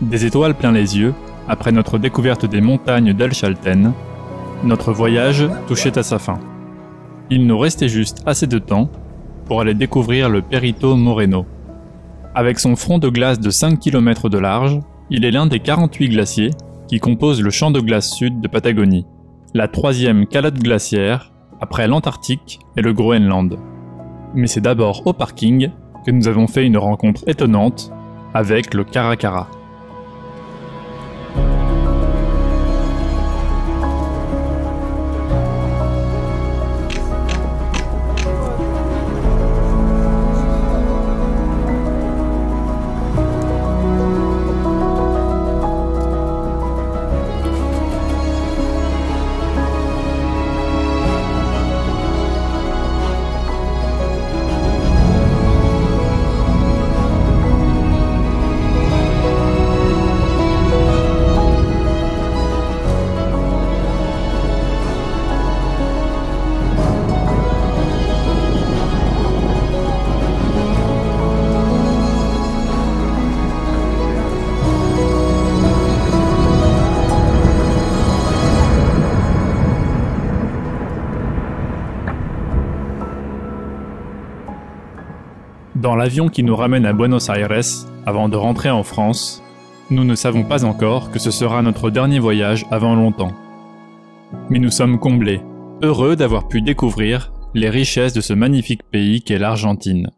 Des étoiles plein les yeux, après notre découverte des montagnes d'Alchalten, notre voyage touchait à sa fin. Il nous restait juste assez de temps pour aller découvrir le Perito Moreno. Avec son front de glace de 5 km de large, il est l'un des 48 glaciers qui composent le champ de glace sud de Patagonie, la troisième calotte glaciaire après l'Antarctique et le Groenland. Mais c'est d'abord au parking que nous avons fait une rencontre étonnante avec le Caracara. Dans l'avion qui nous ramène à Buenos Aires, avant de rentrer en France, nous ne savons pas encore que ce sera notre dernier voyage avant longtemps. Mais nous sommes comblés, heureux d'avoir pu découvrir les richesses de ce magnifique pays qu'est l'Argentine.